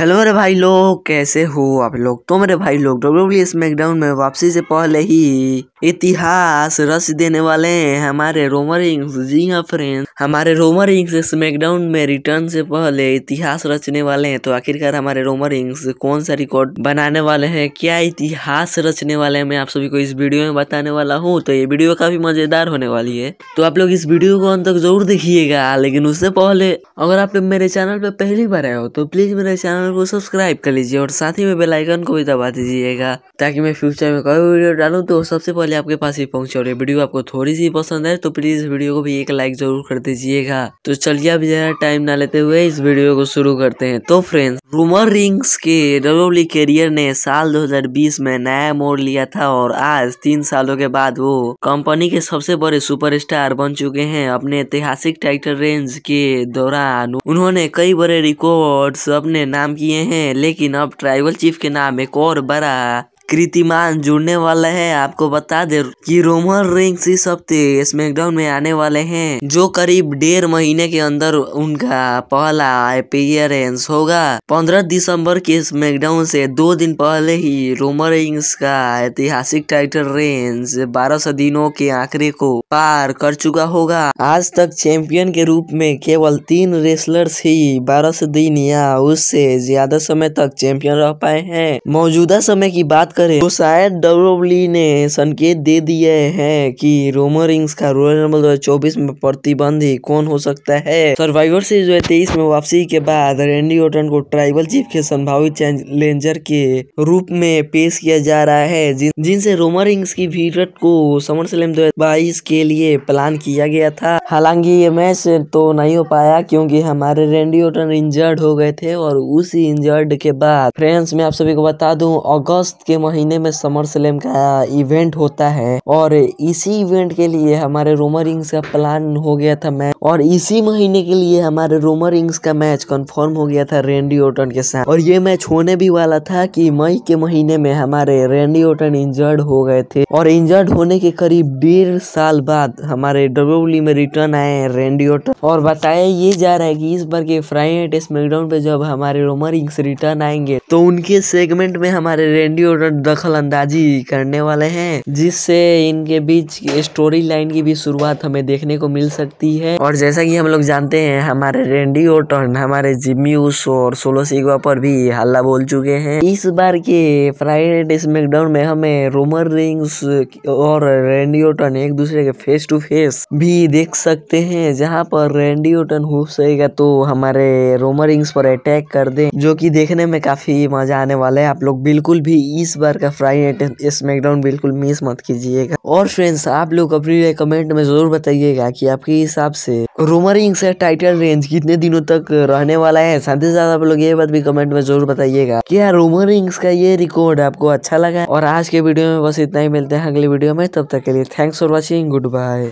Hello मेरे भाई लोग, कैसे हो आप लोग? तो मेरे भाई लोग डब्ल्यू स्मैकडाउन में वापसी से पहले ही इतिहास रच देने वाले हैं हमारे रोमर रिंग्स जी हाँ फ्रेंड हमारे रोमर रिंग्स स्मैकडाउन में रिटर्न से पहले इतिहास रचने वाले हैं। तो आखिरकार हमारे रोमर रिंग्स कौन सा रिकॉर्ड बनाने वाले हैं, क्या इतिहास रचने वाले हैं, मैं आप सभी को इस वीडियो में बताने वाला हूँ। तो ये वीडियो काफ़ी मज़ेदार होने वाली है। तो आप लोग इस वीडियो को अंत तक ज़रूर देखिएगा, लेकिन उससे पहले अगर आप मेरे चैनल पे पहली बार आए हो तो प्लीज़ मेरे चैनल को सब्सक्राइब कर लीजिए और साथ ही में बेल आइकन को भी दबा दीजिएगा, ताकि मैं फ्यूचर में कोई वीडियो डालूं तो सबसे पहले आपके पास ही पहुँचे और ये वीडियो आपको थोड़ी सी पसंद है तो प्लीज़ वीडियो को भी एक लाइक ज़रूर कर दीजिएगा। तो चलिए अभी जरा टाइम ना लेते हुए इस वीडियो को शुरू करते हैं। तो फ्रेंड्स रूमर रिंग्स के डब्ल्यू कैरियर ने साल 2020 में नया मोड़ लिया था और आज तीन सालों के बाद वो कंपनी के सबसे बड़े सुपरस्टार बन चुके हैं। अपने ऐतिहासिक टाइटल रेंज के दौरान उन्होंने कई बड़े रिकॉर्ड्स अपने नाम किए हैं, लेकिन अब ट्राइबल चीफ के नाम एक और बड़ा कीर्तिमान जुड़ने वाला है। आपको बता दे कि रोमन रिंग्स इस हफ़्ते स्मैकडाउन में आने वाले हैं, जो करीब डेढ़ महीने के अंदर उनका पहला अपीयरेंस होगा। पंद्रह दिसंबर के स्मैकडाउन से दो दिन पहले ही रोमन रिंग्स का ऐतिहासिक टाइटल रेंज बारह सौ दिनों के आंकड़े को पार कर चुका होगा। आज तक चैंपियन के रूप में केवल तीन रेसलर्स ही बारह सौ दिन या उससे ज़्यादा समय तक चैंपियन रह पाए हैं। मौजूदा समय की बात करें। तो शायद डब्ल्यू ने संकेत दे दिए हैं कि रोमन रिंग्स का रॉयल रंबल दो में प्रतिबंधी कौन हो सकता है? सर्वाइवर सीरीज़ जो तेईस में वापसी के बाद रेंडी ओटन को ट्राइबल चीफ के संभावित चैलेंजर के रूप में पेश किया जा रहा है जिन, जिनसे रिंग्स की भीड़ट को समर स्लैम दो के लिए प्लान किया गया था। हालाँकि ये मैच तो नहीं हो पाया क्योंकि हमारे रेंडी ओटन इंजर्ड हो गए थे और उसी इंजर्ड के बाद फ्रेंड्स मैं आप सभी को बता दूँ अगस्त के महीने में समर स्लैम का इवेंट होता है और इसी इवेंट के लिए हमारे रोमर रिंग्स का प्लान हो गया था मैच और इसी महीने के लिए हमारे रोमर रिंग्स का मैच कंफर्म हो गया था रेंडी ओटन के साथ। और ये मैच होने भी वाला था कि मई के महीने में हमारे रेंडी ओटन इंजर्ड हो गए थे और इंजर्ड होने के करीब डेढ़ साल बाद हमारे डब्ल्यू में रिटर्न आए रेंडी ओटन और बताया ये जा रहा है कि इस बार के फ्राइडे स्मैकडाउन पे जब हमारे रोमर रिंग्स रिटर्न आएँगे तो उनके सेगमेंट में हमारे रेंडी ओटन दखल अंदाजी करने वाले हैं, जिससे इनके बीच स्टोरी लाइन की भी शुरुआत हमें देखने को मिल सकती है। और जैसा कि हम लोग जानते हैं, हमारे रेंडी ओटन हमारे जिम्मी और सोलो सिगवा पर भी हल्ला बोल चुके हैं। इस बार के फ्राइडे स्मैकडाउन में हमें रोमर रिंग्स और रेंडी ओटन एक दूसरे के फेस टू फेस भी देख सकते हैं, जहाँ पर रेंडी ओटन हो सकेगा तो हमारे रोमर रिंग्स पर अटैक कर दे, जो कि देखने में काफ़ी मज़ा आने वाला है। आप लोग बिल्कुल भी इस बार का फ्राइडे स्मैकडाउन बिल्कुल मिस मत कीजिएगा। और फ्रेंड्स आप लोग अपनी कमेंट में ज़रूर बताइएगा कि आपके हिसाब से रोमर रिंग्स का टाइटल रेंज कितने दिनों तक रहने वाला है। साथ ही साथ आप लोग ये बात भी कमेंट में ज़रूर बताइएगा क्या रोमर रिंग्स का ये रिकॉर्ड आपको अच्छा लगा और आज के वीडियो में बस इतना ही, मिलते हैं अगले वीडियो में। तब तक के लिए thanks for watching good bye